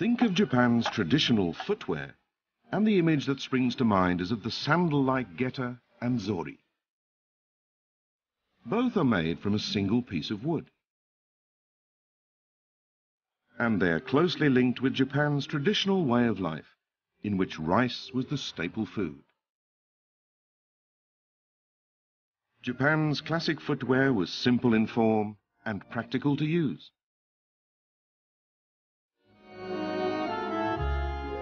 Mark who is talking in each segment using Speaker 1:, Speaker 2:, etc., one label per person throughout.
Speaker 1: Think of Japan's traditional footwear, and the image that springs to mind is of the sandal-like geta and zori. Both are made from a single piece of wood. And they're closely linked with Japan's traditional way of life, in which rice was the staple food. Japan's classic footwear was simple in form and practical to use.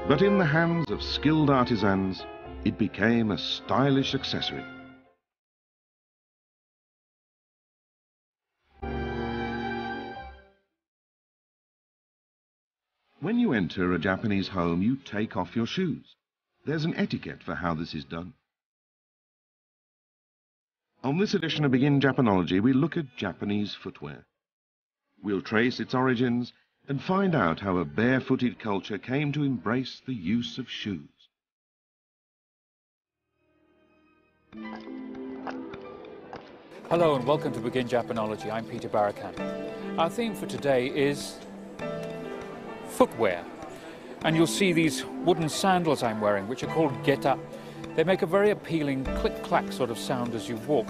Speaker 1: But in the hands of skilled artisans, it became a stylish accessory. When you enter a Japanese home, you take off your shoes. There's an etiquette for how this is done. On this edition of Begin Japanology, we look at Japanese footwear. We'll trace its origins and find out how a barefooted culture came to embrace the use of shoes.
Speaker 2: Hello and welcome to Begin Japanology. I'm Peter Barakan. Our theme for today is footwear. And you'll see these wooden sandals I'm wearing, which are called geta. They make a very appealing click-clack sort of sound as you walk.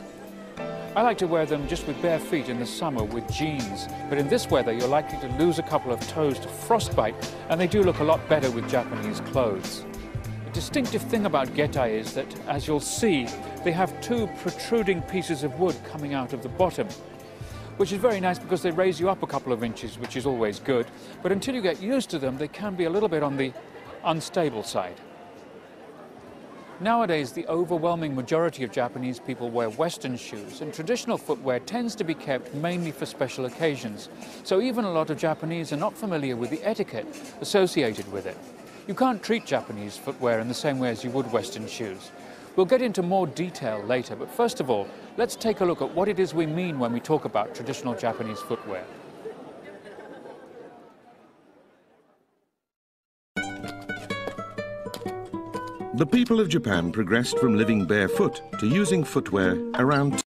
Speaker 2: I like to wear them just with bare feet in the summer with jeans, but in this weather you're likely to lose a couple of toes to frostbite, and they do look a lot better with Japanese clothes. The distinctive thing about getai is that, as you'll see, they have two protruding pieces of wood coming out of the bottom, which is very nice because they raise you up a couple of inches, which is always good, but until you get used to them, they can be a little bit on the unstable side. Nowadays, the overwhelming majority of Japanese people wear Western shoes, and traditional footwear tends to be kept mainly for special occasions. So even a lot of Japanese are not familiar with the etiquette associated with it. You can't treat Japanese footwear in the same way as you would Western shoes. We'll get into more detail later, but first of all, let's take a look at what it is we mean when we talk about traditional Japanese footwear.
Speaker 1: The people of Japan progressed from living barefoot to using footwear around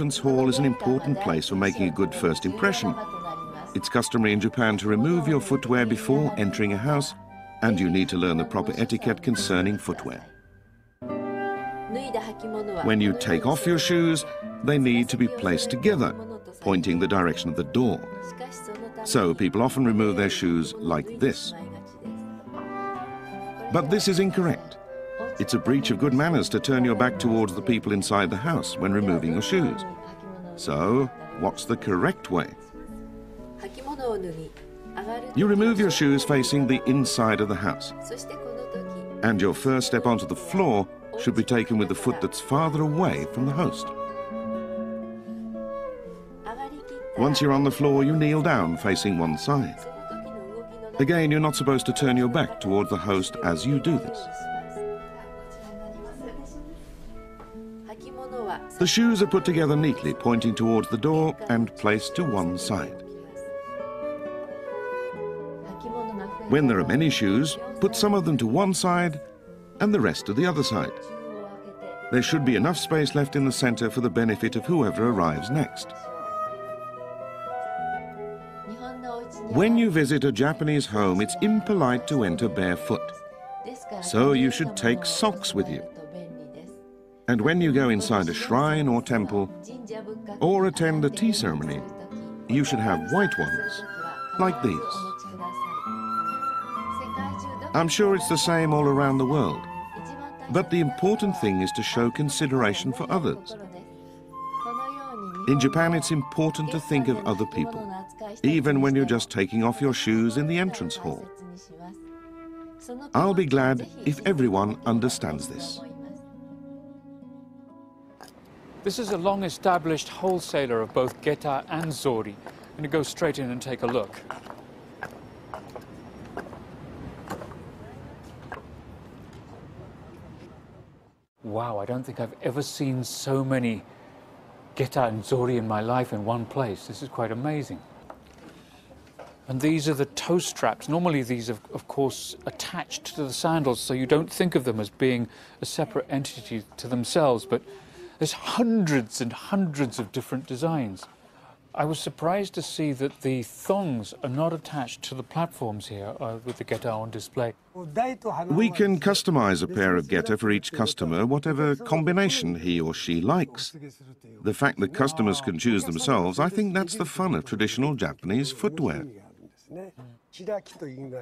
Speaker 1: hall is an important place for making a good first impression. It's customary in Japan to remove your footwear before entering a house, and you need to learn the proper etiquette concerning footwear. When you take off your shoes, they need to be placed together, pointing the direction of the door. So people often remove their shoes like this. But this is incorrect. It's a breach of good manners to turn your back towards the people inside the house when removing your shoes. So, what's the correct way? You remove your shoes facing the inside of the house. And your first step onto the floor should be taken with the foot that's farther away from the host. Once you're on the floor, you kneel down facing one side. Again, you're not supposed to turn your back towards the host as you do this. The shoes are put together neatly, pointing towards the door and placed to one side. When there are many shoes, put some of them to one side and the rest to the other side. There should be enough space left in the center for the benefit of whoever arrives next. When you visit a Japanese home, it's impolite to enter barefoot. So you should take socks with you. And when you go inside a shrine or temple, or attend a tea ceremony, you should have white ones, like these. I'm sure it's the same all around the world. But the important thing is to show consideration for others. In Japan, it's important to think of other people, even when you're just taking off your shoes in the entrance hall. I'll be glad if everyone understands this.
Speaker 2: This is a long established wholesaler of both Geta and Zori. I'm going to go straight in and take a look. Wow, I don't think I've ever seen so many Geta and Zori in my life in one place. This is quite amazing. And these are the toe straps. Normally these are, of course, attached to the sandals, so you don't think of them as being a separate entity to themselves, but there's hundreds and hundreds of different designs. I was surprised to see that the thongs are not attached to the platforms here uh, with the Geta on display.
Speaker 1: We can customize a pair of Geta for each customer, whatever combination he or she likes. The fact that customers can choose themselves, I think that's the fun of traditional Japanese footwear.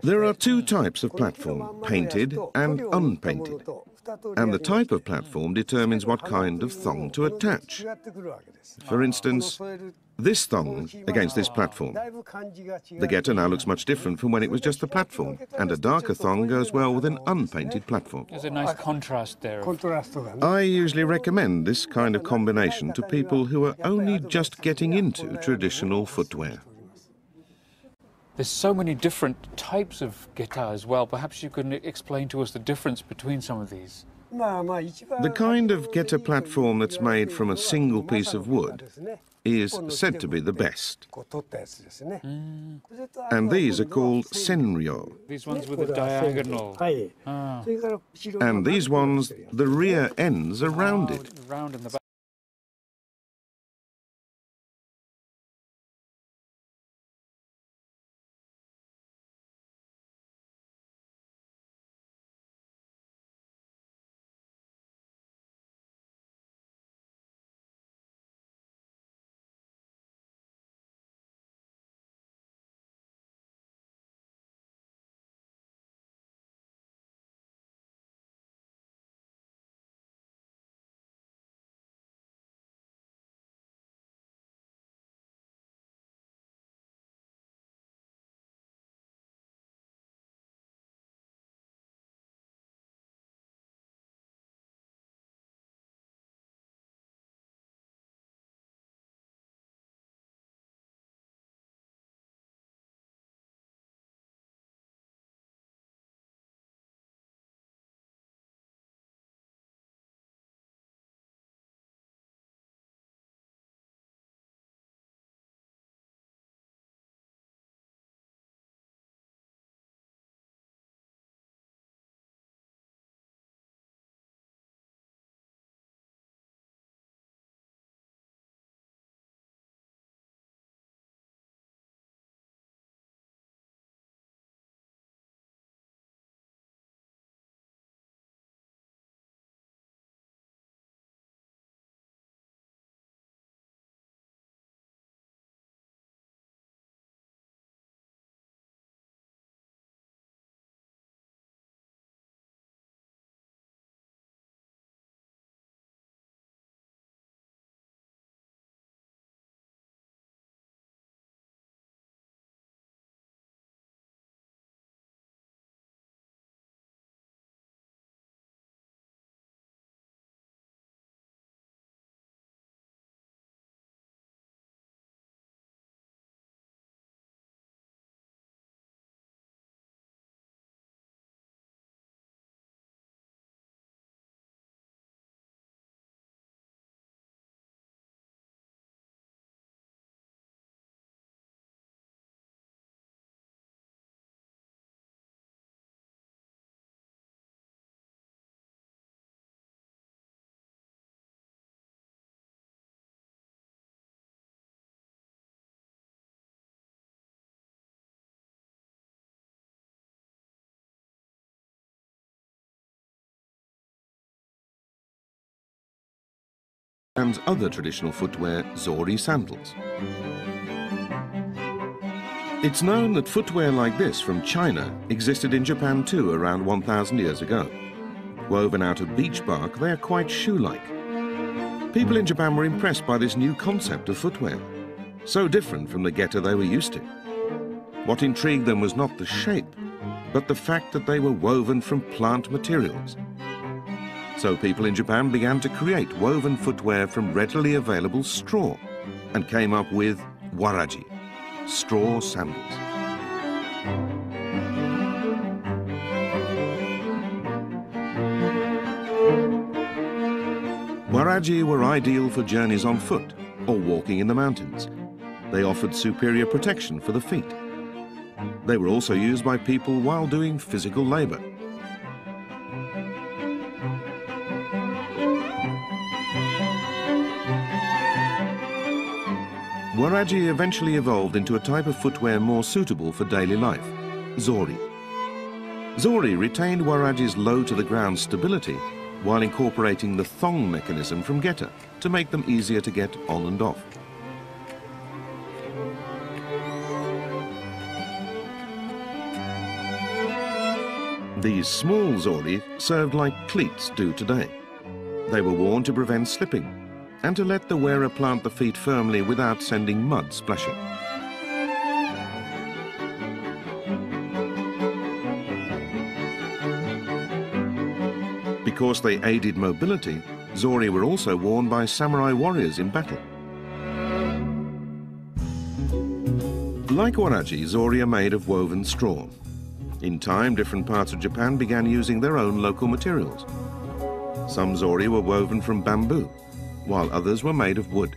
Speaker 1: There are two types of platform, painted and unpainted. And the type of platform determines what kind of thong to attach. For instance, this thong against this platform. The Geta now looks much different from when it was just the platform, and a darker thong goes well with an unpainted platform.
Speaker 2: There's a nice contrast there.
Speaker 1: I usually recommend this kind of combination to people who are only just getting into traditional footwear.
Speaker 2: There's so many different types of geta as well. Perhaps you can explain to us the difference between some of these.
Speaker 1: The kind of geta platform that's made from a single piece of wood is said to be the best.
Speaker 2: Mm.
Speaker 1: And these are called senryo.
Speaker 2: These ones with the diagonal. Ah.
Speaker 1: And these ones, the rear ends are rounded. And other traditional footwear, Zori sandals. It's known that footwear like this from China existed in Japan too around 1,000 years ago. Woven out of beech bark, they are quite shoe-like. People in Japan were impressed by this new concept of footwear, so different from the geta they were used to. What intrigued them was not the shape, but the fact that they were woven from plant materials. So people in Japan began to create woven footwear from readily available straw and came up with waraji, straw sandals. Waraji were ideal for journeys on foot or walking in the mountains. They offered superior protection for the feet. They were also used by people while doing physical labor. Waraji eventually evolved into a type of footwear more suitable for daily life, Zori. Zori retained Waraji's low-to-the-ground stability while incorporating the thong mechanism from Geta to make them easier to get on and off. These small Zori served like cleats do today. They were worn to prevent slipping and to let the wearer plant the feet firmly without sending mud splashing. Because they aided mobility, Zori were also worn by samurai warriors in battle. Like waraji, Zori are made of woven straw. In time, different parts of Japan began using their own local materials. Some Zori were woven from bamboo, while others were made of wood.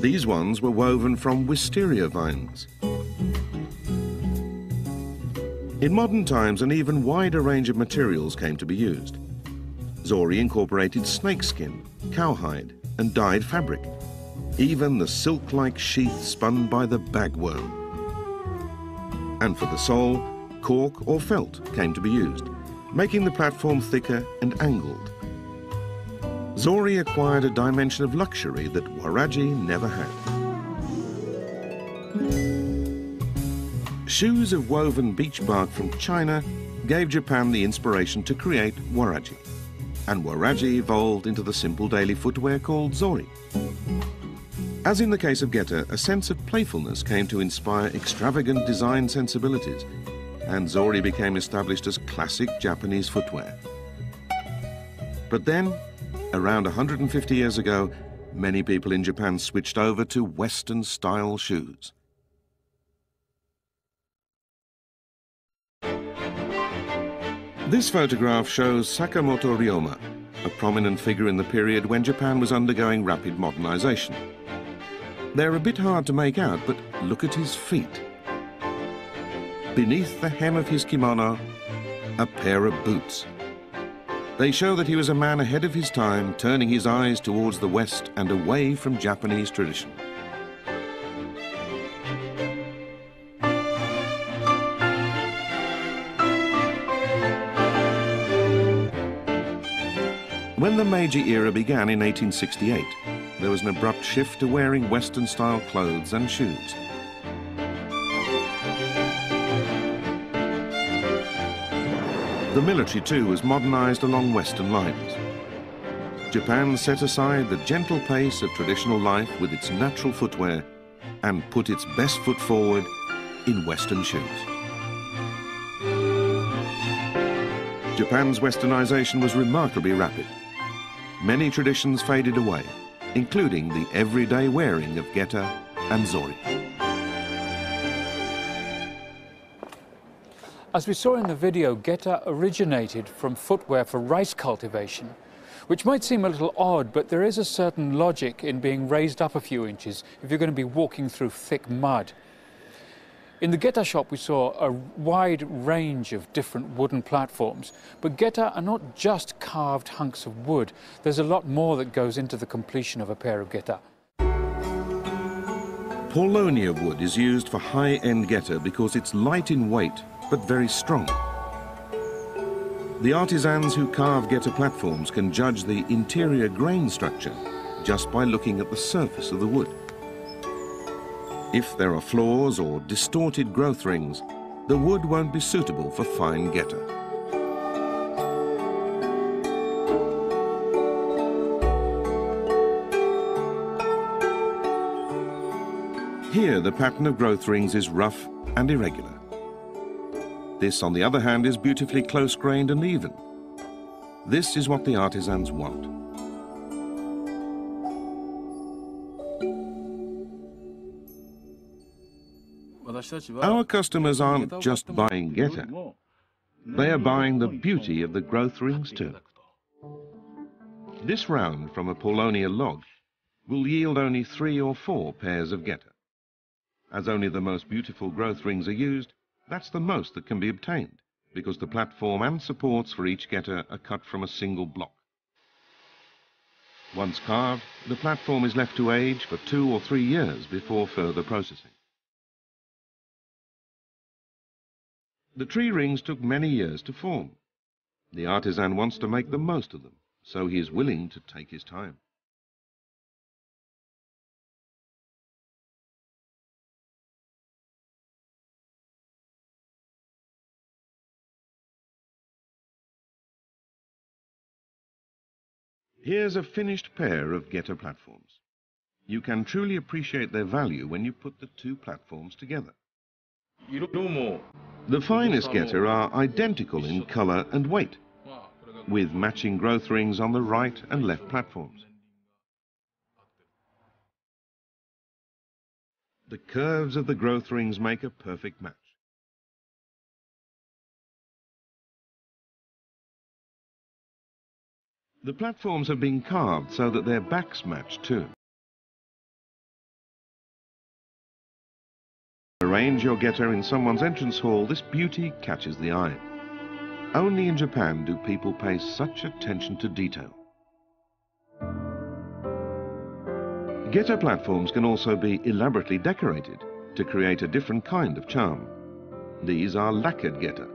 Speaker 1: These ones were woven from wisteria vines. In modern times, an even wider range of materials came to be used. Zori incorporated snakeskin, cowhide, and dyed fabric, even the silk-like sheath spun by the bagworm. And for the sole, cork or felt came to be used making the platform thicker and angled. Zori acquired a dimension of luxury that Waraji never had. Shoes of woven beech bark from China gave Japan the inspiration to create Waraji, and Waraji evolved into the simple daily footwear called Zori. As in the case of Geta, a sense of playfulness came to inspire extravagant design sensibilities and Zori became established as classic Japanese footwear. But then, around 150 years ago, many people in Japan switched over to Western-style shoes. This photograph shows Sakamoto Ryoma, a prominent figure in the period when Japan was undergoing rapid modernization. They're a bit hard to make out, but look at his feet. Beneath the hem of his kimono, a pair of boots. They show that he was a man ahead of his time, turning his eyes towards the West and away from Japanese tradition. When the Meiji era began in 1868, there was an abrupt shift to wearing Western-style clothes and shoes. The military too was modernized along Western lines. Japan set aside the gentle pace of traditional life with its natural footwear and put its best foot forward in Western shoes. Japan's westernization was remarkably rapid. Many traditions faded away, including the everyday wearing of geta and zori.
Speaker 2: As we saw in the video, Geta originated from footwear for rice cultivation, which might seem a little odd, but there is a certain logic in being raised up a few inches if you're going to be walking through thick mud. In the Geta shop, we saw a wide range of different wooden platforms, but Geta are not just carved hunks of wood. There's a lot more that goes into the completion of a pair of Geta.
Speaker 1: Paulownia wood is used for high-end Geta because it's light in weight but very strong. The artisans who carve geta platforms can judge the interior grain structure just by looking at the surface of the wood. If there are flaws or distorted growth rings, the wood won't be suitable for fine geta. Here, the pattern of growth rings is rough and irregular. This, on the other hand, is beautifully close-grained and even. This is what the artisans want. Our customers aren't just buying geta. They are buying the beauty of the growth rings too. This round from a Paulownia log will yield only three or four pairs of geta. As only the most beautiful growth rings are used, that's the most that can be obtained, because the platform and supports for each geta are cut from a single block. Once carved, the platform is left to age for two or three years before further processing. The tree rings took many years to form. The artisan wants to make the most of them, so he is willing to take his time. Here's a finished pair of geta platforms. You can truly appreciate their value when you put the two platforms together. The finest geta are identical in colour and weight, with matching growth rings on the right and left platforms. The curves of the growth rings make a perfect match. The platforms have been carved so that their backs match too. Arrange your geta in someone's entrance hall, this beauty catches the eye. Only in Japan do people pay such attention to detail. Geta platforms can also be elaborately decorated to create a different kind of charm. These are lacquered geta.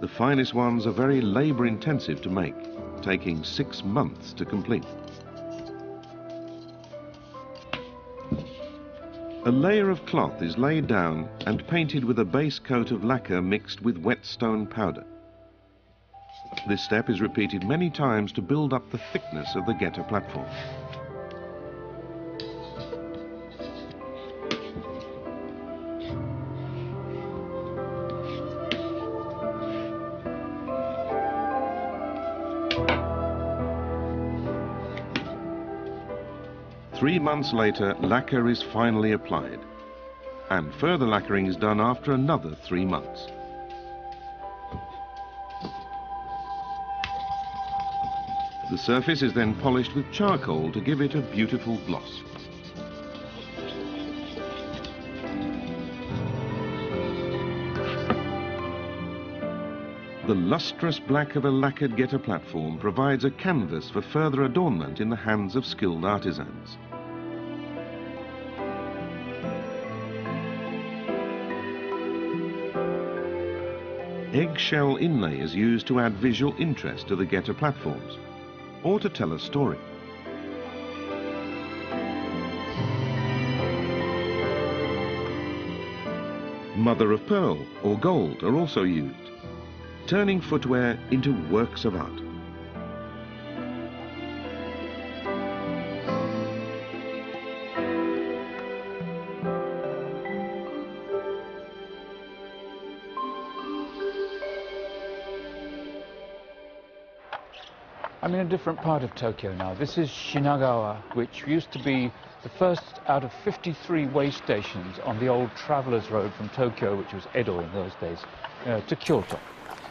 Speaker 1: The finest ones are very labour intensive to make taking six months to complete. A layer of cloth is laid down and painted with a base coat of lacquer mixed with wet stone powder. This step is repeated many times to build up the thickness of the geta platform. Three months later, lacquer is finally applied. And further lacquering is done after another three months. The surface is then polished with charcoal to give it a beautiful gloss. The lustrous black of a lacquered geta platform provides a canvas for further adornment in the hands of skilled artisans. Eggshell inlay is used to add visual interest to the geta platforms or to tell a story. Mother of pearl or gold are also used turning footwear into works of art.
Speaker 2: Different part of Tokyo now. This is Shinagawa, which used to be the first out of 53 way stations on the old traveller's road from Tokyo, which was Edo in those days, uh, to Kyoto.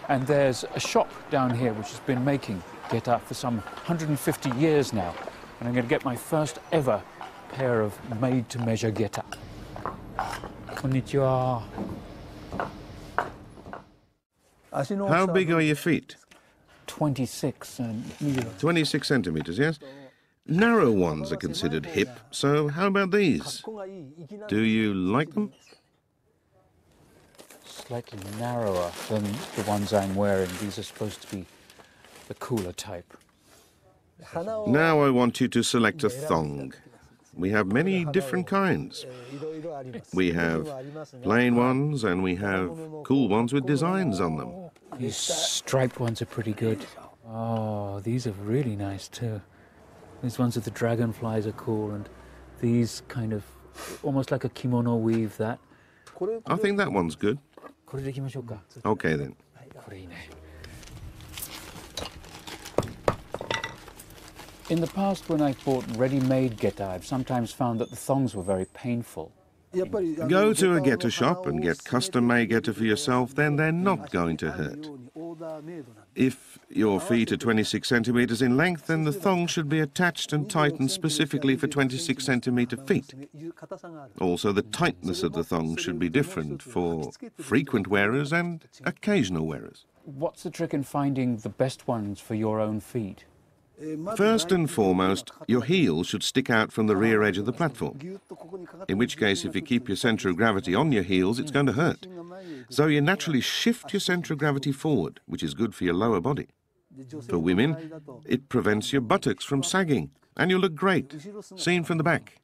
Speaker 2: And there's a shop down here which has been making Geta for some 150 years now. And I'm going to get my first ever pair of made-to-measure Geta. Konnichiwa.
Speaker 1: How big are your feet?
Speaker 2: 26 and
Speaker 1: 26 centimeters, yes? Narrow ones are considered hip, so how about these? Do you like them?
Speaker 2: slightly narrower than the ones I'm wearing. These are supposed to be the cooler type.
Speaker 1: Now I want you to select a thong. We have many different kinds. We have plain ones and we have cool ones with designs on them.
Speaker 2: These striped ones are pretty good. Oh, these are really nice too. These ones with the dragonflies are cool, and these kind of almost like a kimono weave. That
Speaker 1: I think that one's good. Okay then.
Speaker 2: In the past, when I bought ready-made geta, I've sometimes found that the thongs were very painful.
Speaker 1: Go to a geta shop and get custom-made geta for yourself, then they're not going to hurt. If your feet are 26 centimeters in length, then the thong should be attached and tightened specifically for 26 centimeter feet. Also, the tightness of the thong should be different for frequent wearers and occasional wearers.
Speaker 2: What's the trick in finding the best ones for your own feet?
Speaker 1: First and foremost, your heel should stick out from the rear edge of the platform. In which case, if you keep your centre of gravity on your heels, it's going to hurt. So you naturally shift your centre of gravity forward, which is good for your lower body. For women, it prevents your buttocks from sagging, and you look great, seen from the back.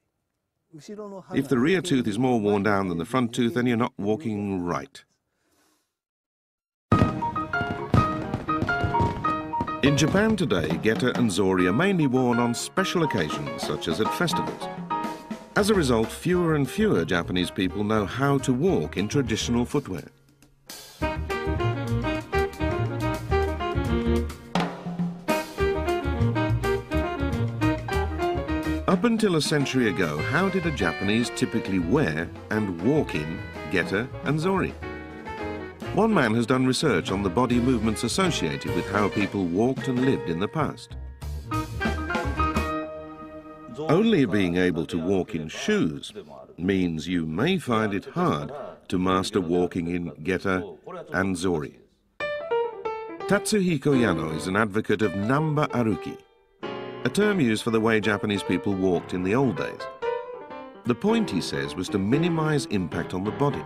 Speaker 1: If the rear tooth is more worn down than the front tooth, then you're not walking right. In Japan today, geta and zori are mainly worn on special occasions, such as at festivals. As a result, fewer and fewer Japanese people know how to walk in traditional footwear. Up until a century ago, how did a Japanese typically wear and walk in geta and zori? One man has done research on the body movements associated with how people walked and lived in the past. Only being able to walk in shoes means you may find it hard to master walking in geta and zori. Tatsuhiko Yano is an advocate of namba aruki, a term used for the way Japanese people walked in the old days. The point, he says, was to minimize impact on the body.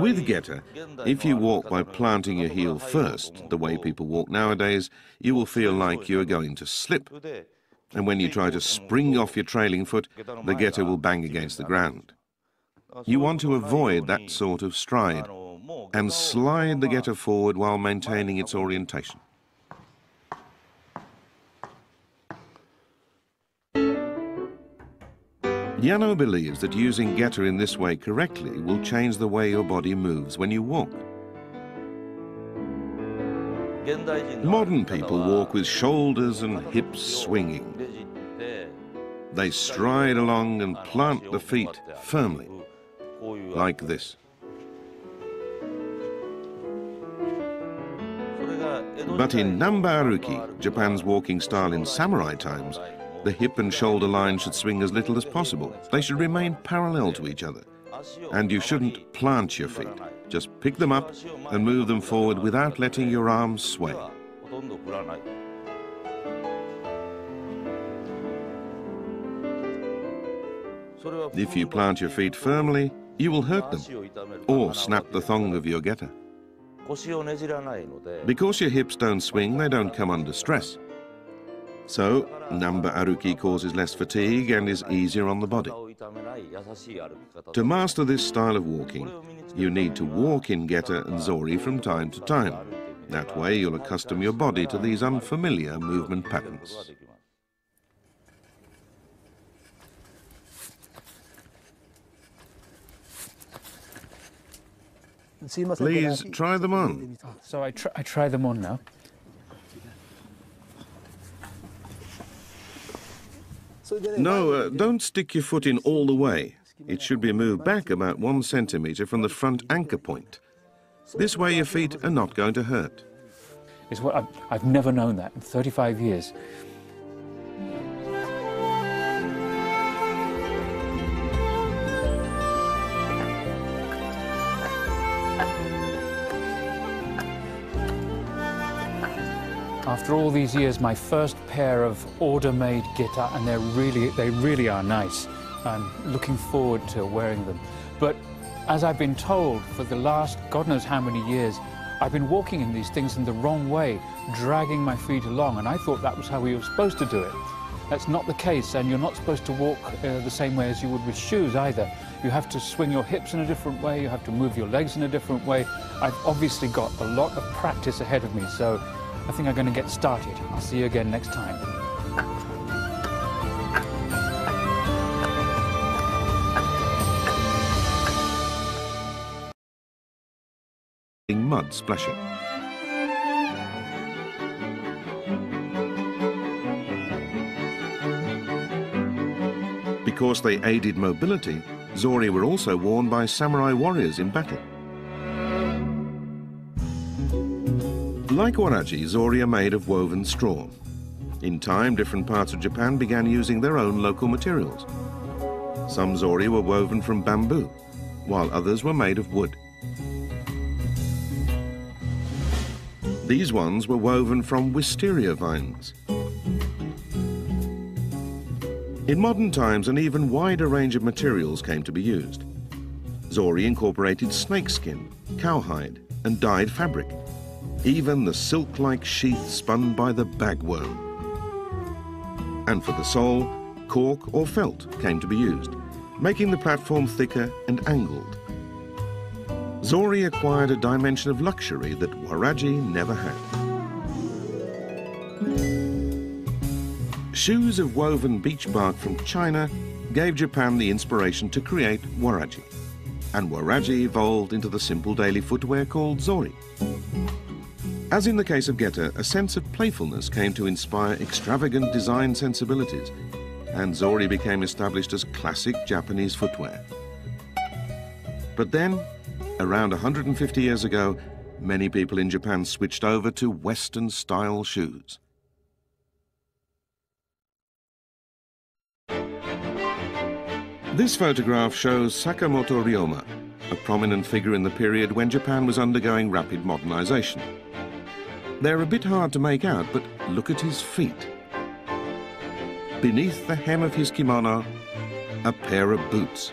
Speaker 1: With Geta, if you walk by planting your heel first, the way people walk nowadays, you will feel like you are going to slip. And when you try to spring off your trailing foot, the Geta will bang against the ground. You want to avoid that sort of stride and slide the Geta forward while maintaining its orientation. Yano believes that using Geta in this way correctly will change the way your body moves when you walk. Modern people walk with shoulders and hips swinging. They stride along and plant the feet firmly, like this. But in Namba Aruki, Japan's walking style in samurai times, the hip and shoulder line should swing as little as possible. They should remain parallel to each other. And you shouldn't plant your feet. Just pick them up and move them forward without letting your arms sway. If you plant your feet firmly, you will hurt them or snap the thong of your geta. Because your hips don't swing, they don't come under stress. So, Namba Aruki causes less fatigue and is easier on the body. To master this style of walking, you need to walk in Geta and Zori from time to time. That way you'll accustom your body to these unfamiliar movement patterns. Please try them on.
Speaker 2: So I, tr- I try them on now.
Speaker 1: No, uh, don't stick your foot in all the way. It should be moved back about one centimetre from the front anchor point. This way your feet are not going to hurt.
Speaker 2: It's what I've, I've never known that in 35 years. After all these years, my first pair of order-made geta, and they're really, they really are nice. I'm looking forward to wearing them. But as I've been told for the last God knows how many years, I've been walking in these things in the wrong way, dragging my feet along, and I thought that was how we were supposed to do it. That's not the case, and you're not supposed to walk uh, the same way as you would with shoes either. You have to swing your hips in a different way, you have to move your legs in a different way. I've obviously got a lot of practice ahead of me, so I think I'm going to get started. I'll see you again next time.
Speaker 1: mud splashing. Because they aided mobility, zori were also worn by samurai warriors in battle. Like waraji, zori are made of woven straw. In time, different parts of Japan began using their own local materials. Some zori were woven from bamboo, while others were made of wood. These ones were woven from wisteria vines. In modern times, an even wider range of materials came to be used. Zori incorporated snakeskin, cowhide, and dyed fabric, even the silk-like sheath spun by the bagworm. And for the sole, cork or felt came to be used, making the platform thicker and angled. Zori acquired a dimension of luxury that Waraji never had. Shoes of woven beech bark from China gave Japan the inspiration to create Waraji, and Waraji evolved into the simple daily footwear called Zori. As in the case of Geta, a sense of playfulness came to inspire extravagant design sensibilities, and Zori became established as classic Japanese footwear. But then, Around 150 years ago, many people in Japan switched over to Western-style shoes. This photograph shows Sakamoto Ryoma, a prominent figure in the period when Japan was undergoing rapid modernization. They're a bit hard to make out, but look at his feet. Beneath the hem of his kimono, a pair of boots.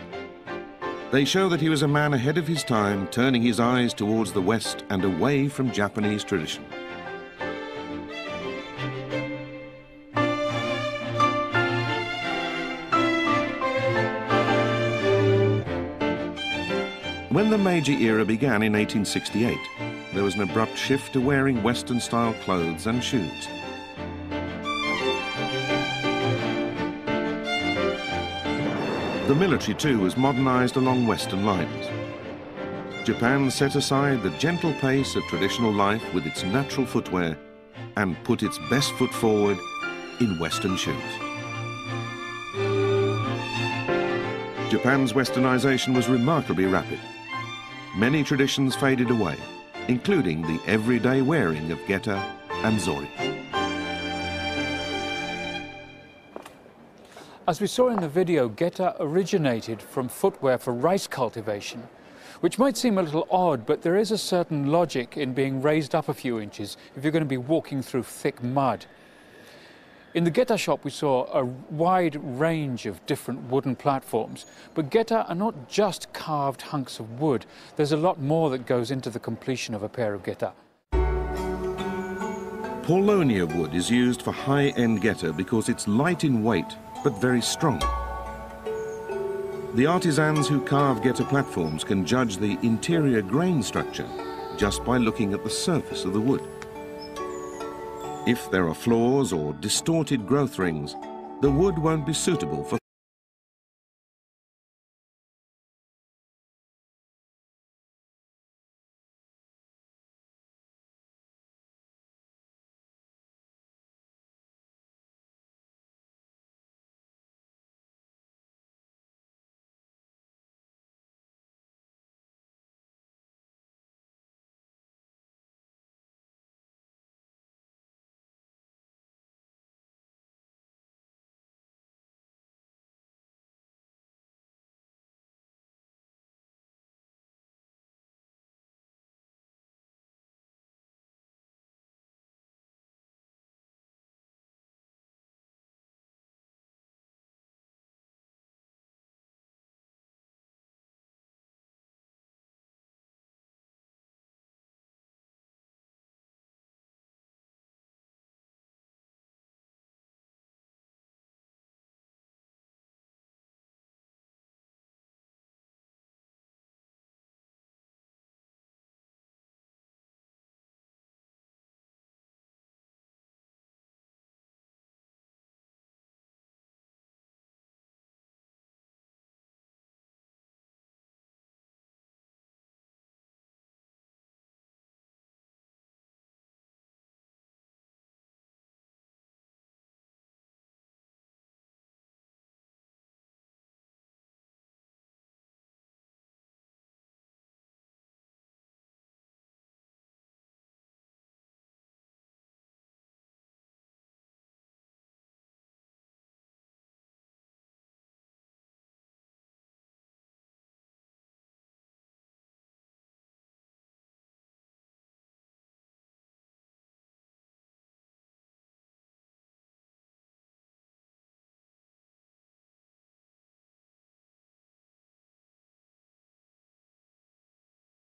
Speaker 1: They show that he was a man ahead of his time, turning his eyes towards the West and away from Japanese tradition. When the Meiji era began in 1868, there was an abrupt shift to wearing Western-style clothes and shoes. The military too was modernized along Western lines. Japan set aside the gentle pace of traditional life with its natural footwear and put its best foot forward in Western shoes. Japan's westernization was remarkably rapid. Many traditions faded away, including the everyday wearing of geta and zori.
Speaker 2: As we saw in the video, Geta originated from footwear for rice cultivation, which might seem a little odd, but there is a certain logic in being raised up a few inches if you're going to be walking through thick mud. In the Geta shop, we saw a wide range of different wooden platforms, but Geta are not just carved hunks of wood. There's a lot more that goes into the completion of a pair of Geta.
Speaker 1: Paulownia wood is used for high-end Geta because it's light in weight but very strong. The artisans who carve Geta platforms can judge the interior grain structure just by looking at the surface of the wood. If there are flaws or distorted growth rings, the wood won't be suitable for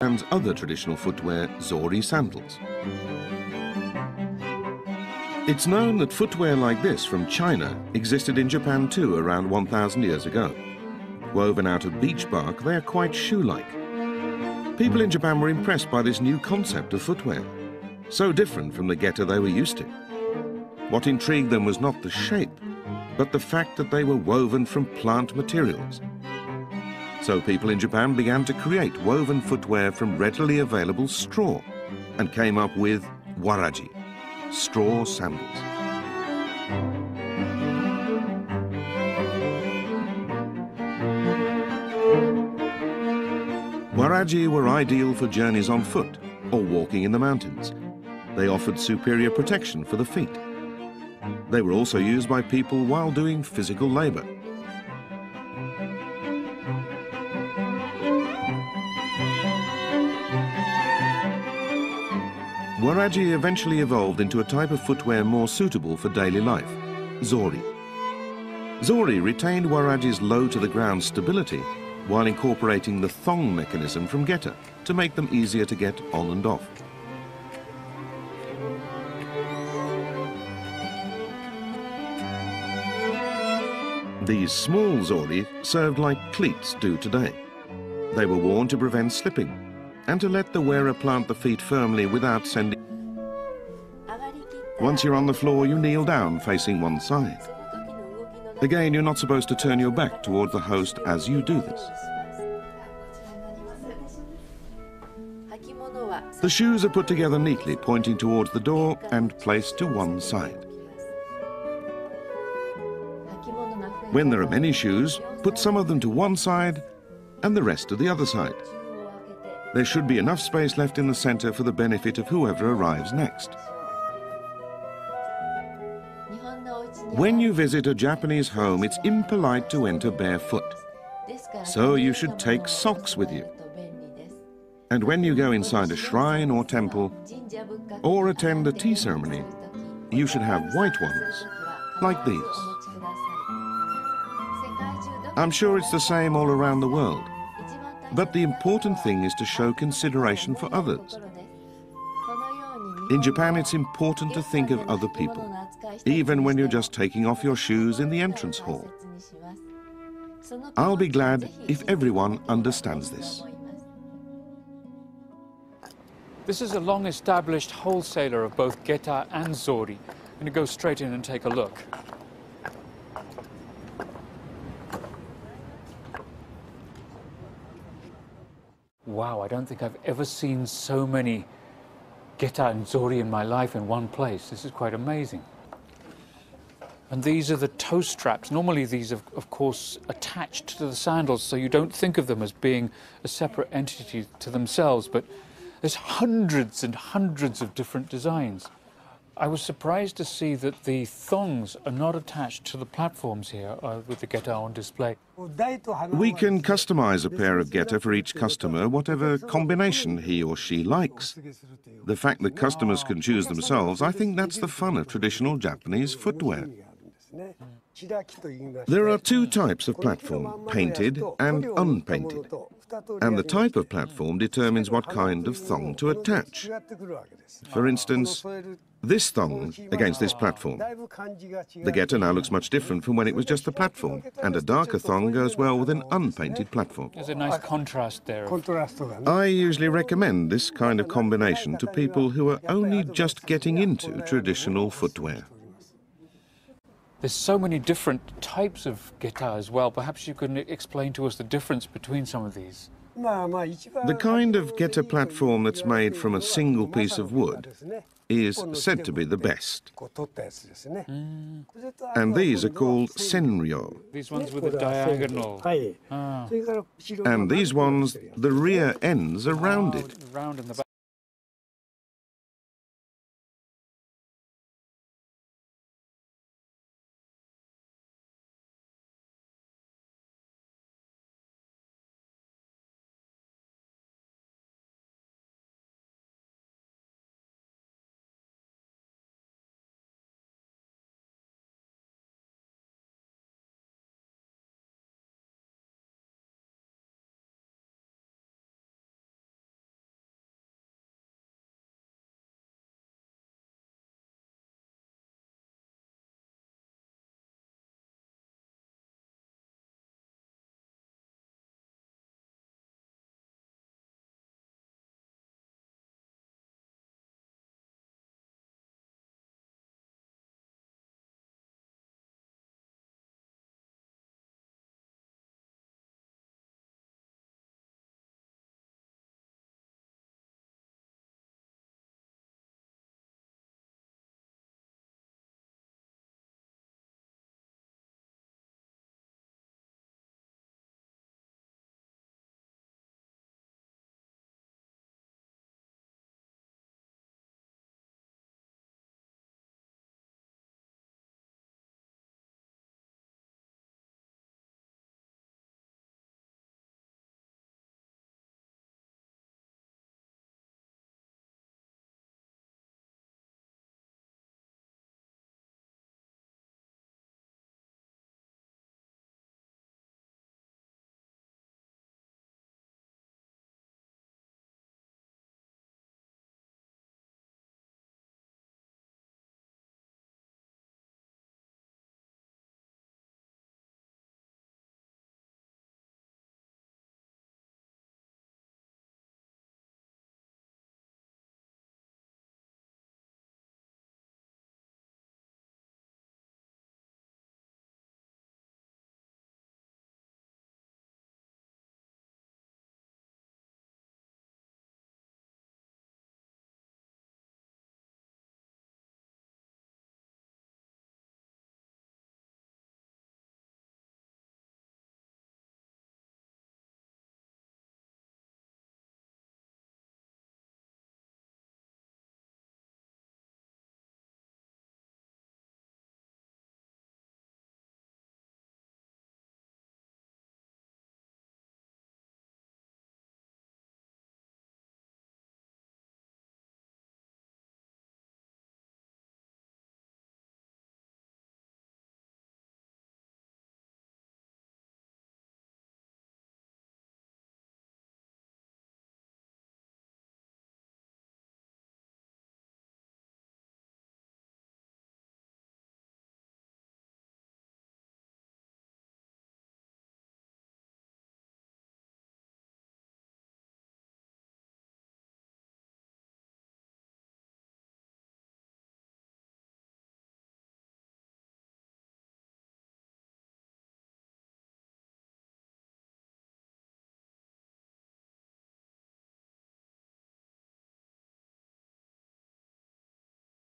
Speaker 1: and other traditional footwear, Zori sandals. It's known that footwear like this from China existed in Japan too around 1,000 years ago. Woven out of beech bark, they are quite shoe-like. People in Japan were impressed by this new concept of footwear, so different from the geta they were used to. What intrigued them was not the shape, but the fact that they were woven from plant materials. So people in Japan began to create woven footwear from readily available straw and came up with waraji, straw sandals. Waraji were ideal for journeys on foot or walking in the mountains. They offered superior protection for the feet. They were also used by people while doing physical labor. Waraji eventually evolved into a type of footwear more suitable for daily life, Zori. Zori retained Waraji's low-to-the-ground stability while incorporating the thong mechanism from Geta to make them easier to get on and off. These small Zori served like cleats do today. They were worn to prevent slipping and to let the wearer plant the feet firmly without sending... Once you're on the floor, you kneel down facing one side. Again, you're not supposed to turn your back toward the host as you do this. The shoes are put together neatly, pointing towards the door and placed to one side. When there are many shoes, put some of them to one side and the rest to the other side. There should be enough space left in the center for the benefit of whoever arrives next. When you visit a Japanese home, it's impolite to enter barefoot. So you should take socks with you. And when you go inside a shrine or temple, or attend a tea ceremony, you should have white ones, like these. I'm sure it's the same all around the world. But the important thing is to show consideration for others. In Japan, it's important to think of other people, even when you're just taking off your shoes in the entrance hall. I'll be glad if everyone understands this.
Speaker 2: This is a long-established wholesaler of both Geta and Zori. I'm going to go straight in and take a look. Wow, I don't think I've ever seen so many Geta and Zori in my life in one place. This is quite amazing. And these are the toe straps. Normally these are, of course, attached to the sandals, so you don't think of them as being a separate entity to themselves, but there's hundreds and hundreds of different designs. I was surprised to see that the thongs are not attached to the platforms here uh, with the Geta on display.
Speaker 1: We can customize a pair of Geta for each customer, whatever combination he or she likes. The fact that customers can choose themselves, I think that's the fun of traditional Japanese footwear. There are two types of platform, painted and unpainted. And the type of platform determines what kind of thong to attach. For instance, this thong against this platform. The Geta now looks much different from when it was just the platform, and a darker thong goes well with an unpainted platform.
Speaker 2: There's a nice contrast there.
Speaker 1: I usually recommend this kind of combination to people who are only just getting into traditional footwear.
Speaker 2: There's so many different types of Geta as well. Perhaps you can explain to us the difference between some of these.
Speaker 1: The kind of Geta platform that's made from a single piece of wood is said to be the best. Mm. And these are called senryo.
Speaker 2: These ones with the diagonal.
Speaker 1: Ah. And these ones, the rear ends are rounded.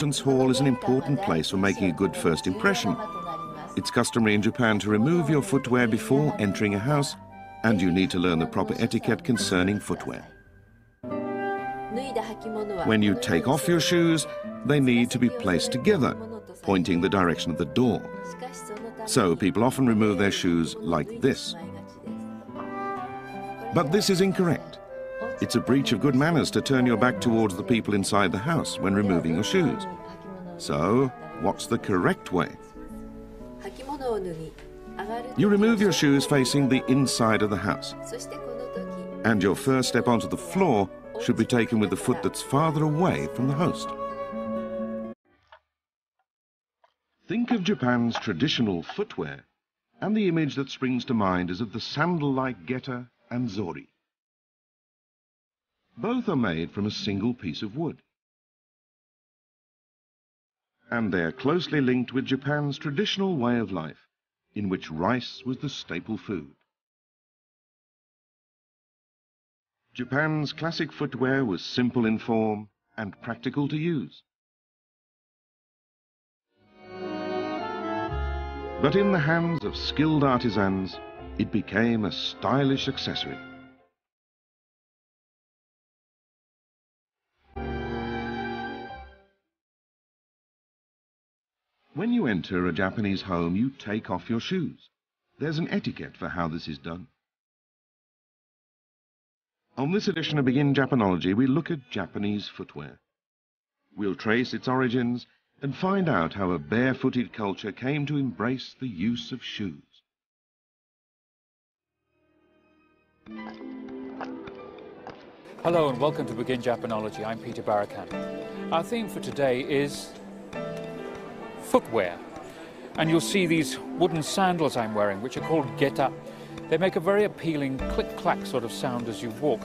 Speaker 1: Entrance hall is an important place for making a good first impression. It's customary in Japan to remove your footwear before entering a house, and you need to learn the proper etiquette concerning footwear. When you take off your shoes, they need to be placed together, pointing the direction of the door. So people often remove their shoes like this. But this is incorrect. It's a breach of good manners to turn your back towards the people inside the house when removing your shoes. So, what's the correct way? You remove your shoes facing the inside of the house. And your first step onto the floor should be taken with the foot that's farther away from the host. Think of Japan's traditional footwear, and the image that springs to mind is of the sandal-like geta and zori. Both are made from a single piece of wood. And they're closely linked with Japan's traditional way of life, in which rice was the staple food. Japan's classic footwear was simple in form and practical to use. But in the hands of skilled artisans, it became a stylish accessory. When you enter a Japanese home, you take off your shoes. There's an etiquette for how this is done. On this edition of Begin Japanology, we look at Japanese footwear. We'll trace its origins and find out how a barefooted culture came to embrace the use of shoes.
Speaker 2: Hello and welcome to Begin Japanology. I'm Peter Barakan. Our theme for today is footwear. And you'll see these wooden sandals I'm wearing, which are called geta. They make a very appealing click-clack sort of sound as you walk.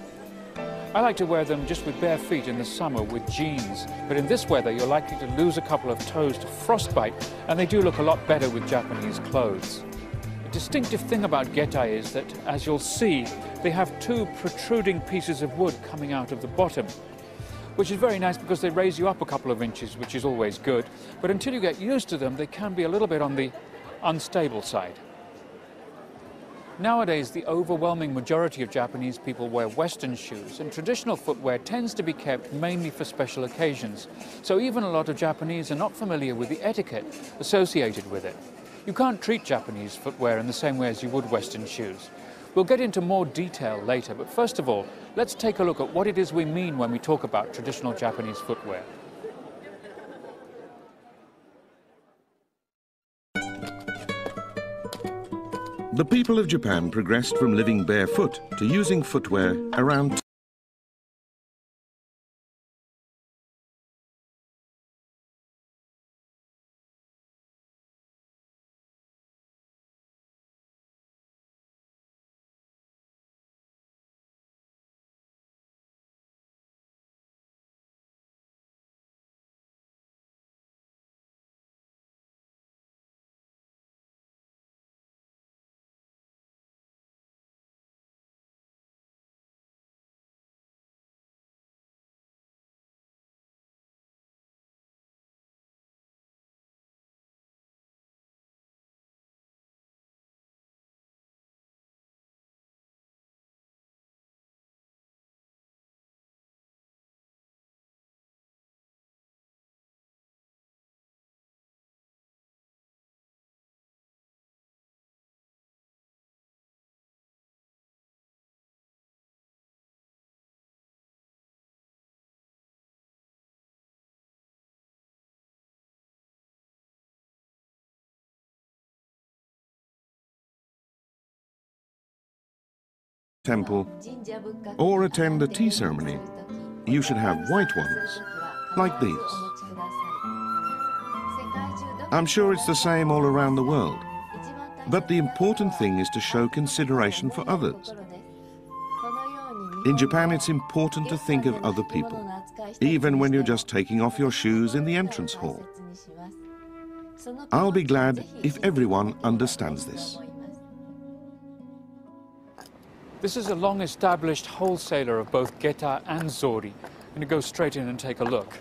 Speaker 2: I like to wear them just with bare feet in the summer with jeans, but in this weather you're likely to lose a couple of toes to frostbite, and they do look a lot better with Japanese clothes. The distinctive thing about geta is that, as you'll see, they have two protruding pieces of wood coming out of the bottom, which is very nice because they raise you up a couple of inches, which is always good, but until you get used to them, they can be a little bit on the unstable side. Nowadays, the overwhelming majority of Japanese people wear Western shoes, and traditional footwear tends to be kept mainly for special occasions. So even a lot of Japanese are not familiar with the etiquette associated with it. You can't treat Japanese footwear in the same way as you would Western shoes. We'll get into more detail later, but first of all, let's take a look at what it is we mean when we talk about traditional Japanese footwear.
Speaker 1: The people of Japan progressed from living barefoot to using footwear around temple or attend a tea ceremony, you should have white ones, like these. I'm sure it's the same all around the world, but the important thing is to show consideration for others. In Japan, it's important to think of other people, even when you're just taking off your shoes in the entrance hall. I'll be glad if everyone understands this.
Speaker 2: This is a long-established wholesaler of both Geta and Zori. I'm going to go straight in and take a look.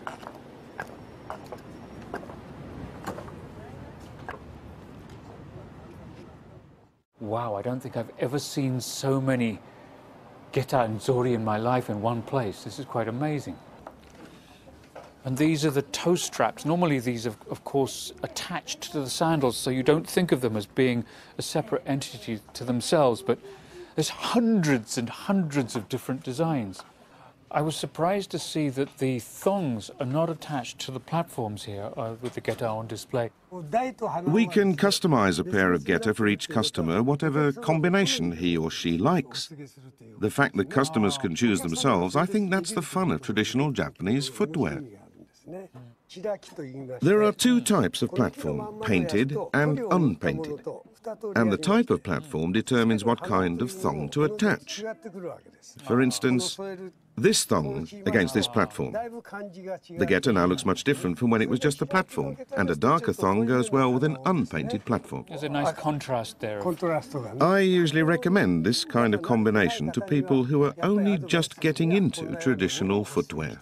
Speaker 2: Wow, I don't think I've ever seen so many Geta and Zori in my life in one place. This is quite amazing. And these are the toe straps. Normally these are, of course, attached to the sandals, so you don't think of them as being a separate entity to themselves, but there's hundreds and hundreds of different designs. I was surprised to see that the thongs are not attached to the platforms here uh, with the Geta on display.
Speaker 1: We can customize a pair of Geta for each customer, whatever combination he or she likes. The fact that customers can choose themselves, I think that's the fun of traditional Japanese footwear. There are two types of platform, painted and unpainted. And the type of platform determines what kind of thong to attach. For instance, this thong against this platform. The Geta now looks much different from when it was just the platform, and a darker thong goes well with an unpainted platform.
Speaker 2: There's a nice contrast there.
Speaker 1: I usually recommend this kind of combination to people who are only just getting into traditional footwear.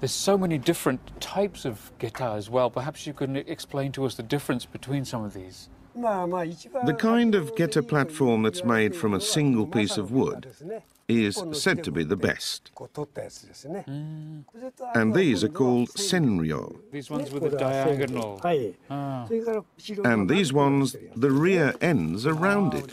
Speaker 2: There's so many different types of Geta as well. Perhaps you can explain to us the difference between some of these.
Speaker 1: The kind of Geta platform that's made from a single piece of wood is said to be the best. Mm. And these are called senryo.
Speaker 2: These ones with the diagonal.
Speaker 1: Ah. And these ones, the rear ends are rounded.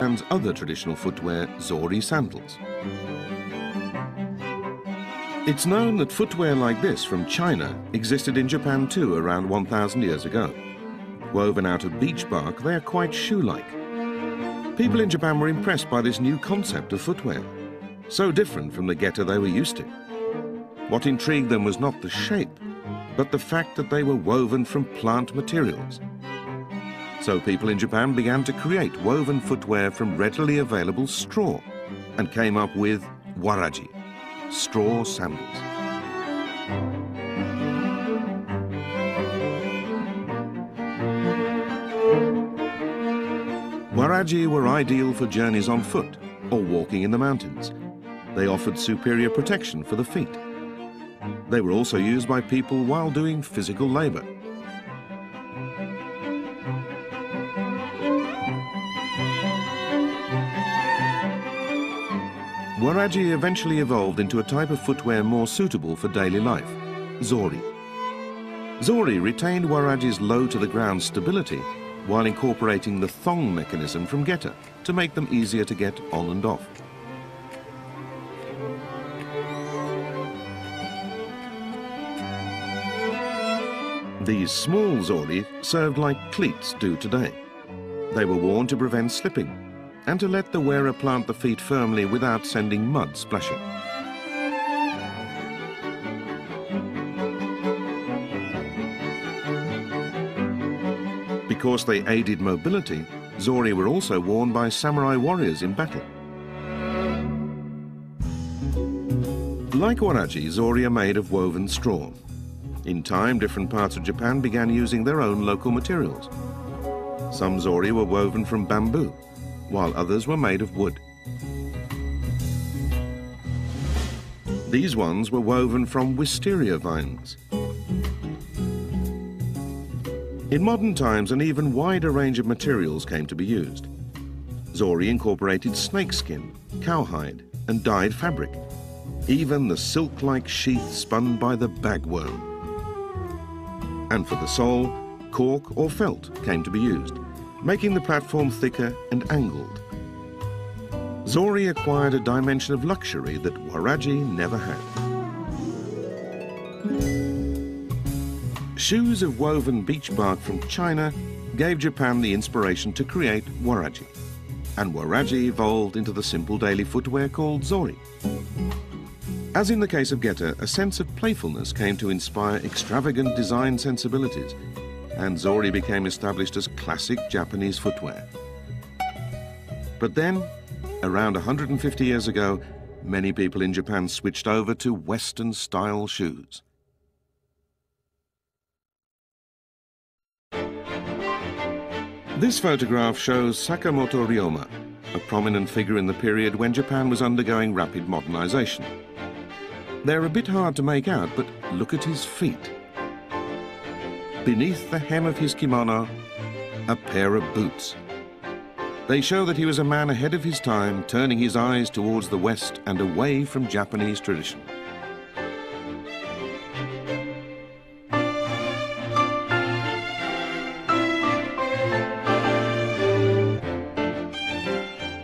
Speaker 1: And other traditional footwear, Zori sandals. It's known that footwear like this from China existed in Japan too around 1,000 years ago. Woven out of beech bark, they are quite shoe-like. People in Japan were impressed by this new concept of footwear, so different from the geta they were used to. What intrigued them was not the shape, but the fact that they were woven from plant materials, so people in Japan began to create woven footwear from readily available straw and came up with waraji, straw sandals. Waraji were ideal for journeys on foot or walking in the mountains. They offered superior protection for the feet. They were also used by people while doing physical labor. Waraji eventually evolved into a type of footwear more suitable for daily life, Zori. Zori retained Waraji's low-to-the-ground stability while incorporating the thong mechanism from Geta to make them easier to get on and off. These small Zori served like cleats do today. They were worn to prevent slipping and to let the wearer plant the feet firmly without sending mud splashing. Because they aided mobility, Zori were also worn by samurai warriors in battle. Like Waraji, Zori are made of woven straw. In time, different parts of Japan began using their own local materials. Some Zori were woven from bamboo, while others were made of wood. These ones were woven from wisteria vines. In modern times, an even wider range of materials came to be used. Zori incorporated snakeskin, cowhide, and dyed fabric, even the silk-like sheath spun by the bagworm. And for the sole, cork or felt came to be used making the platform thicker and angled. Zori acquired a dimension of luxury that Waraji never had. Shoes of woven beech bark from China gave Japan the inspiration to create Waraji, and Waraji evolved into the simple daily footwear called Zori. As in the case of Geta, a sense of playfulness came to inspire extravagant design sensibilities and Zori became established as classic Japanese footwear. But then, around 150 years ago, many people in Japan switched over to Western-style shoes. This photograph shows Sakamoto Ryoma, a prominent figure in the period when Japan was undergoing rapid modernization. They're a bit hard to make out, but look at his feet beneath the hem of his kimono, a pair of boots. They show that he was a man ahead of his time, turning his eyes towards the West and away from Japanese tradition.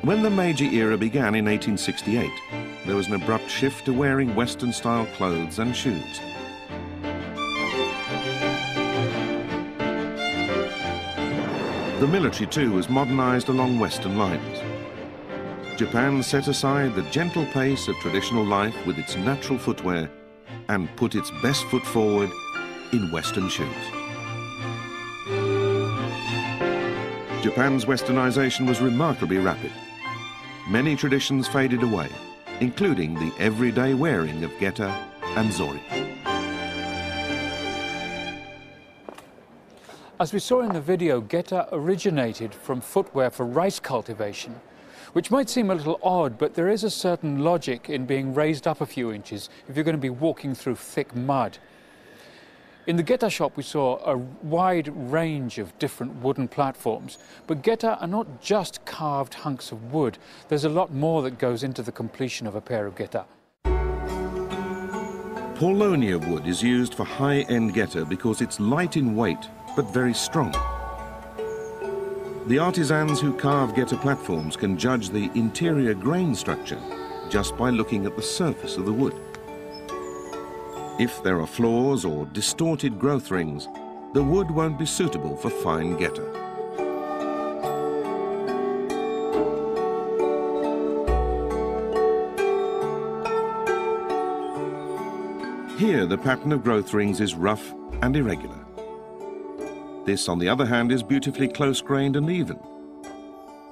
Speaker 1: When the Meiji era began in 1868, there was an abrupt shift to wearing Western-style clothes and shoes. The military too was modernized along Western lines. Japan set aside the gentle pace of traditional life with its natural footwear and put its best foot forward in Western shoes. Japan's westernization was remarkably rapid. Many traditions faded away, including the everyday wearing of geta and zori.
Speaker 2: As we saw in the video, Geta originated from footwear for rice cultivation, which might seem a little odd, but there is a certain logic in being raised up a few inches if you're going to be walking through thick mud. In the Geta shop, we saw a wide range of different wooden platforms, but Geta are not just carved hunks of wood. There's a lot more that goes into the completion of a pair of Geta.
Speaker 1: Paulownia wood is used for high-end Geta because it's light in weight but very strong. The artisans who carve Geta platforms can judge the interior grain structure just by looking at the surface of the wood. If there are flaws or distorted growth rings, the wood won't be suitable for fine Geta. Here, the pattern of growth rings is rough and irregular. This, on the other hand, is beautifully close-grained and even.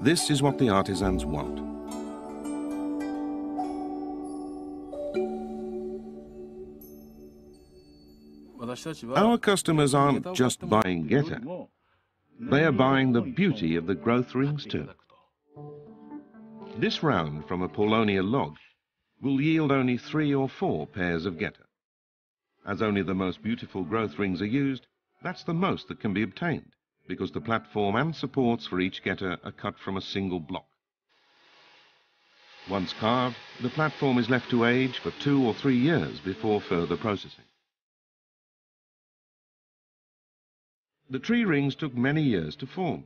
Speaker 1: This is what the artisans want. Our customers aren't just buying Geta. they are buying the beauty of the growth rings too. This round from a paulownia log will yield only three or four pairs of Geta. As only the most beautiful growth rings are used, that's the most that can be obtained, because the platform and supports for each Geta are cut from a single block. Once carved, the platform is left to age for two or three years before further processing. The tree rings took many years to form.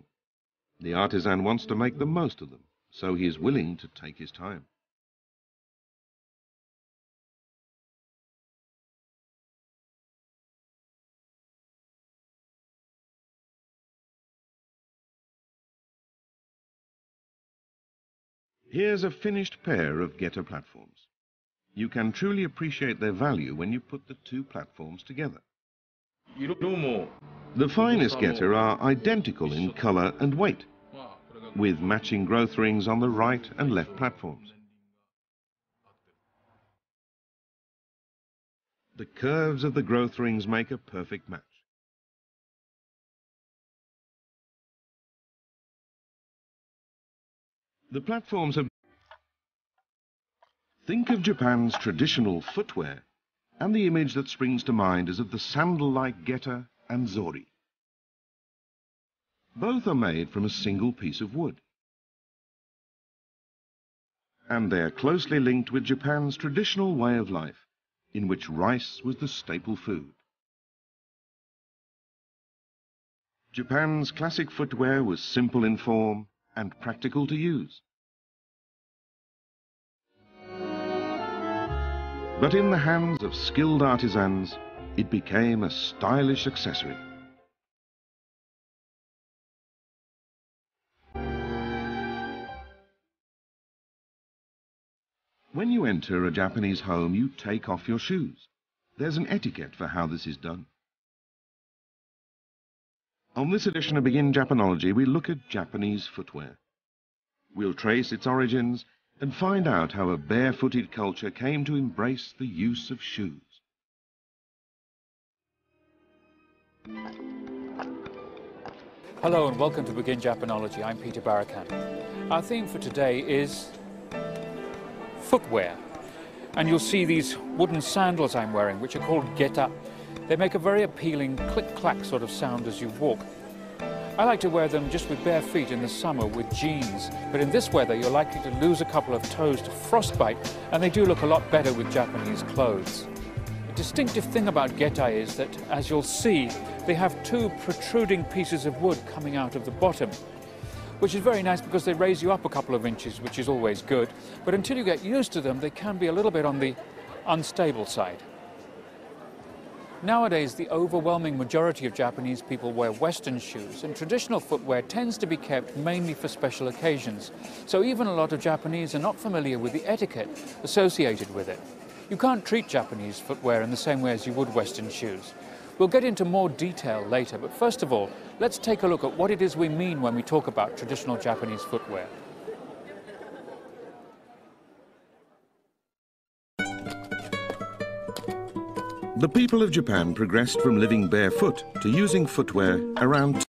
Speaker 1: The artisan wants to make the most of them, so he is willing to take his time. Here's a finished pair of Geta platforms. You can truly appreciate their value when you put the two platforms together. The finest Geta are identical in colour and weight, with matching growth rings on the right and left platforms. The curves of the growth rings make a perfect match. The platforms have... Think of Japan's traditional footwear, and the image that springs to mind is of the sandal-like geta and zori. Both are made from a single piece of wood. And they're closely linked with Japan's traditional way of life, in which rice was the staple food. Japan's classic footwear was simple in form and practical to use. But in the hands of skilled artisans, it became a stylish accessory. When you enter a Japanese home, you take off your shoes. There's an etiquette for how this is done. On this edition of Begin Japanology, we look at Japanese footwear. We'll trace its origins and find out how a barefooted culture came to embrace the use of shoes.
Speaker 2: Hello and welcome to Begin Japanology. I'm Peter Barakan. Our theme for today is footwear. And you'll see these wooden sandals I'm wearing, which are called geta. They make a very appealing click-clack sort of sound as you walk. I like to wear them just with bare feet in the summer with jeans, but in this weather you're likely to lose a couple of toes to frostbite, and they do look a lot better with Japanese clothes. The distinctive thing about geta is that, as you'll see, they have two protruding pieces of wood coming out of the bottom, which is very nice because they raise you up a couple of inches, which is always good, but until you get used to them, they can be a little bit on the unstable side. Nowadays, the overwhelming majority of Japanese people wear Western shoes, and traditional footwear tends to be kept mainly for special occasions. So even a lot of Japanese are not familiar with the etiquette associated with it. You can't treat Japanese footwear in the same way as you would Western shoes. We'll get into more detail later, but first of all, let's take a look at what it is we mean when we talk about traditional Japanese footwear.
Speaker 1: The people of Japan progressed from living barefoot to using footwear around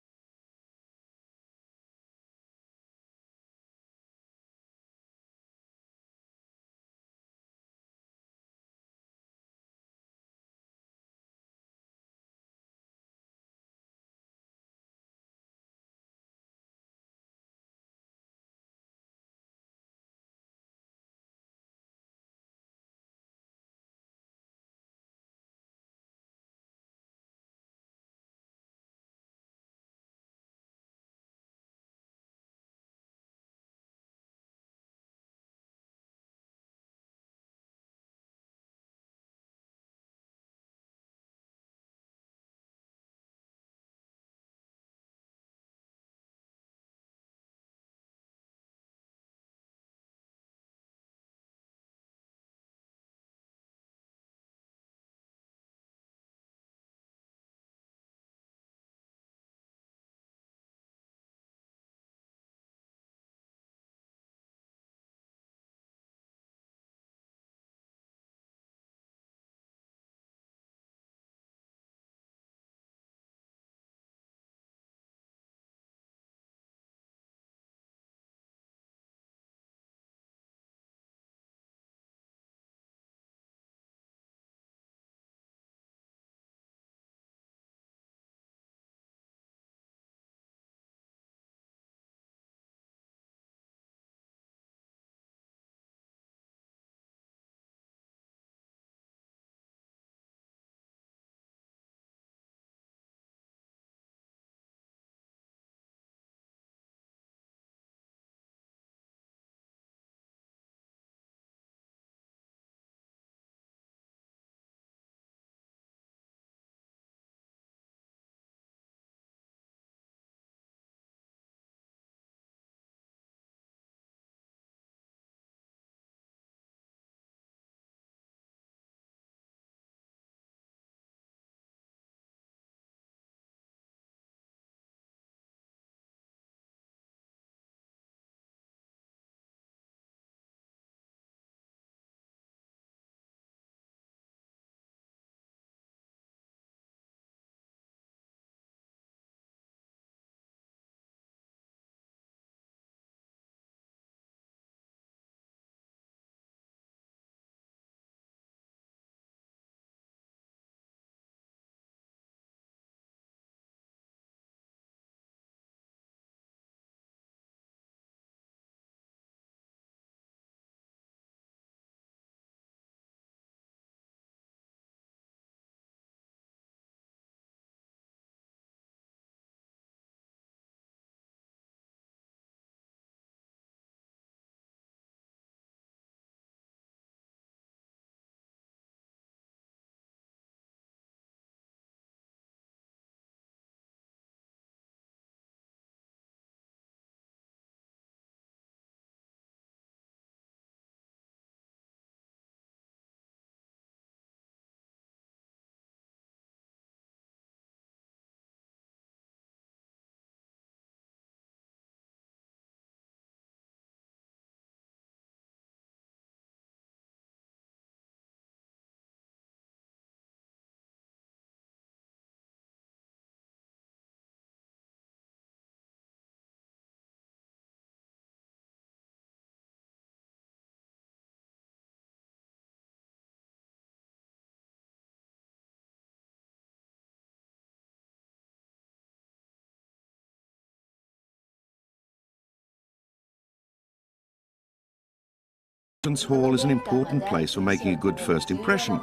Speaker 1: entrance hall is an important place for making a good first impression.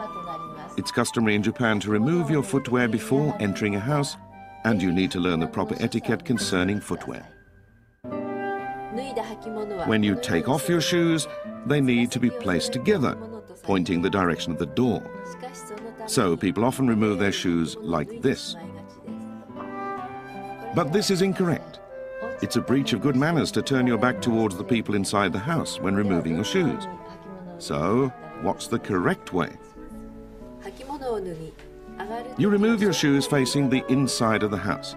Speaker 1: It's customary in Japan to remove your footwear before entering a house, and you need to learn the proper etiquette concerning footwear. When you take off your shoes, they need to be placed together, pointing the direction of the door. So people often remove their shoes like this. But this is incorrect. It's a breach of good manners to turn your back towards the people inside the house when removing your shoes. So, what's the correct way? You remove your shoes facing the inside of the house,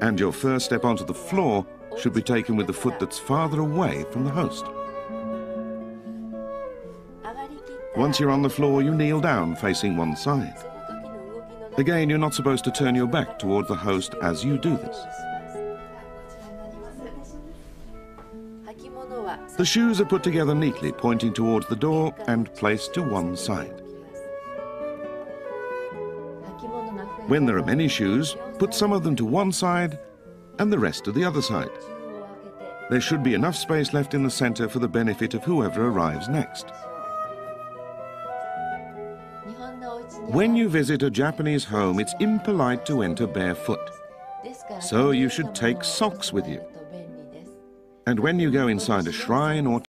Speaker 1: and your first step onto the floor should be taken with the foot that's farther away from the host. Once you're on the floor, you kneel down facing one side. Again, you're not supposed to turn your back toward the host as you do this. The shoes are put together neatly, pointing towards the door and placed to one side. When there are many shoes, put some of them to one side and the rest to the other side. There should be enough space left in the center for the benefit of whoever arrives next. When you visit a Japanese home, it's impolite to enter barefoot. So you should take socks with you. And when you go inside a shrine or